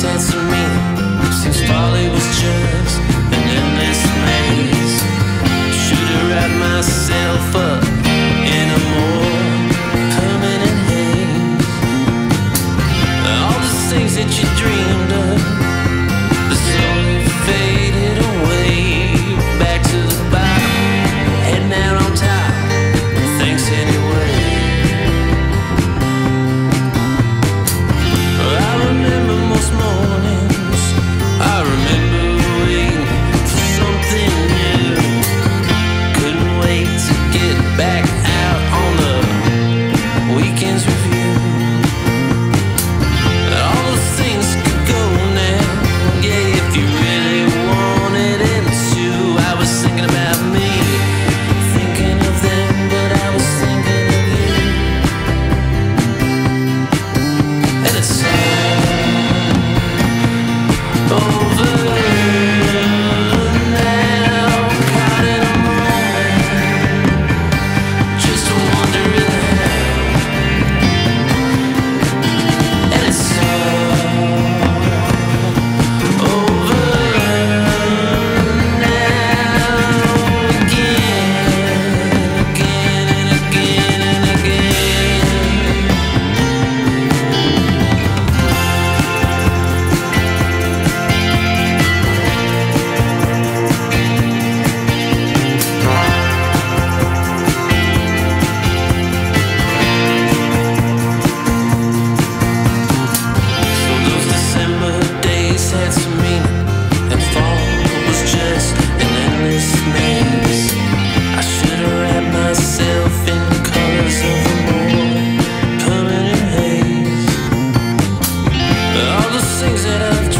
Sense of me. Since Polly was just an endless maze. Should've wrapped myself up. things that I've